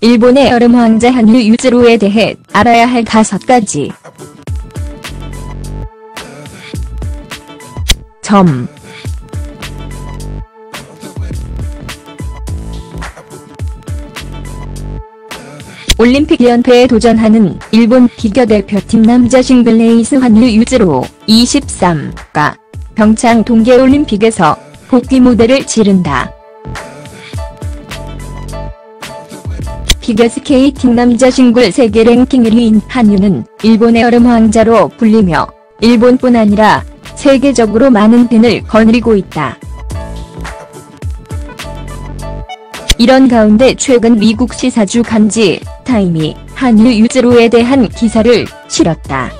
일본의 얼음 왕자 하뉴 유즈루에 대해 알아야 할 다섯 가지 점 올림픽 연패에 도전하는 일본 피겨 대표팀 남자 싱글 레이스 하뉴 유즈루 23가 평창 동계올림픽에서 복귀 무대를 치른다. 피겨스케이팅 남자 싱글 세계 랭킹 1위인 하뉴는 일본의 얼음 왕자로 불리며 일본뿐 아니라 세계적으로 많은 팬을 거느리고 있다. 이런 가운데 최근 미국 시사주간지 타임이 하뉴 유즈루에 대한 기사를 실었다.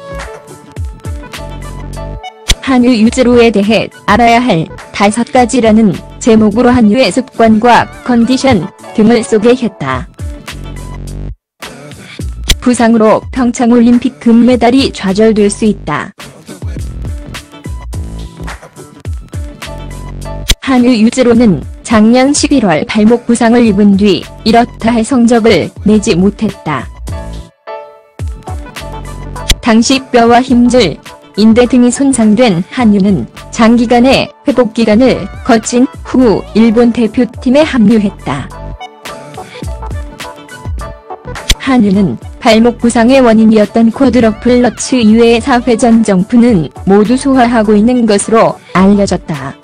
하뉴 유즈루에 대해 알아야 할 다섯 가지라는 제목으로 하뉴의 습관과 컨디션 등을 소개했다. 부상으로 평창올림픽 금메달이 좌절될 수 있다. 한유 유즈로는 작년 11월 발목 부상을 입은 뒤 이렇다 할 성적을 내지 못했다. 당시 뼈와 힘줄, 인대 등이 손상된 한유는 장기간의 회복 기간을 거친 후 일본 대표팀에 합류했다. 한유는 발목 부상의 원인이었던 쿼드러플 러츠 이외의 4회전 점프는 모두 소화하고 있는 것으로 알려졌다.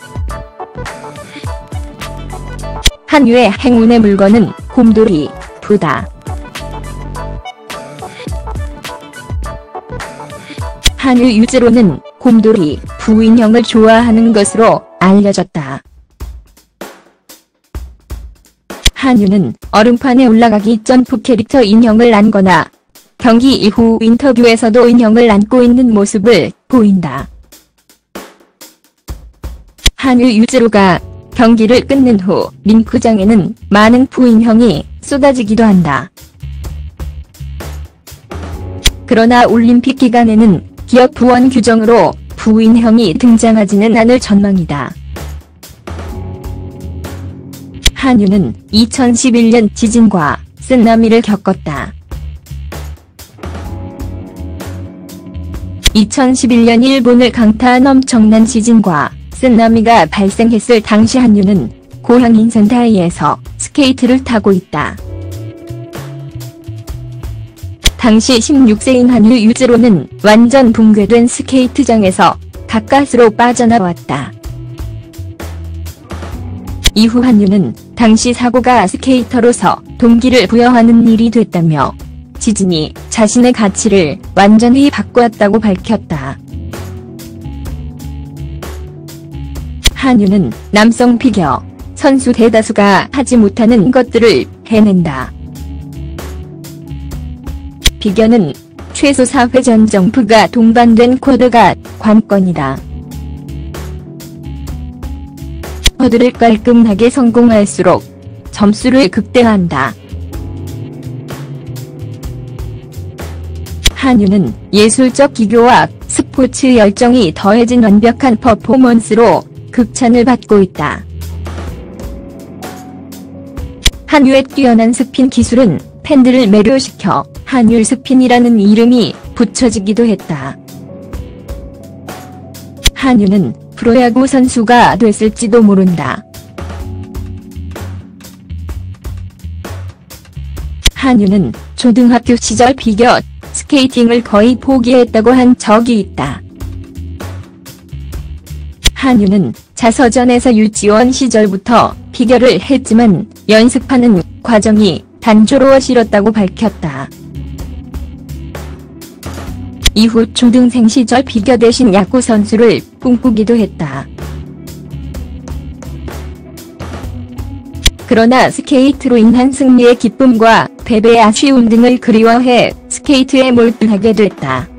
한유의 행운의 물건은 곰돌이, 부다. 한유 유즈로는 곰돌이, 부인형을 좋아하는 것으로 알려졌다. 한유는 얼음판에 올라가기 점프 캐릭터 인형을 안거나 경기 이후 인터뷰에서도 인형을 안고 있는 모습을 보인다. 한유 유즈로가 경기를 끝낸 후 링크장에는 많은 부인형이 쏟아지기도 한다. 그러나 올림픽 기간에는 기업 부원 규정으로 부인형이 등장하지는 않을 전망이다. 하뉴는 2011년 지진과 쓰나미를 겪었다. 2011년 일본을 강타한 엄청난 지진과 쓰나미가 발생했을 당시 하뉴는 고향인 센다이에서 스케이트를 타고 있다. 당시 16세인 하뉴 유즈루는 완전 붕괴된 스케이트장에서 가까스로 빠져나왔다. 이후 한유는 당시 사고가 스케이터로서 동기를 부여하는 일이 됐다며 지진이 자신의 가치를 완전히 바꾸었다고 밝혔다. 한유는 남성 피겨 선수 대다수가 하지 못하는 것들을 해낸다. 피겨는 최소 4회전 점프가 동반된 쿼드가 관건이다. 쿼드를 깔끔하게 성공할수록 점수를 극대화한다. 한유는 예술적 기교와 스포츠 열정이 더해진 완벽한 퍼포먼스로 극찬을 받고 있다. 한유의 뛰어난 스핀 기술은 팬들을 매료시켜 한율 스핀이라는 이름이 붙여지기도 했다. 한유는 프로야구 선수가 됐을지도 모른다. 한유는 초등학교 시절 비겨 스케이팅을 거의 포기했다고 한 적이 있다. 한유는 자서전에서 유치원 시절부터 피겨를 했지만 연습하는 과정이 단조로워 싫었다고 밝혔다. 이후 초등생 시절 피겨 대신 야구 선수를 꿈꾸기도 했다. 그러나 스케이트로 인한 승리의 기쁨과 패배의 아쉬움 등을 그리워해 스케이트에 몰두하게 됐다.